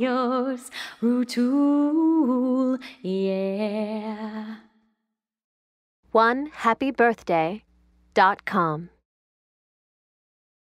warriors rule. Yeah. One happy birthday dot com.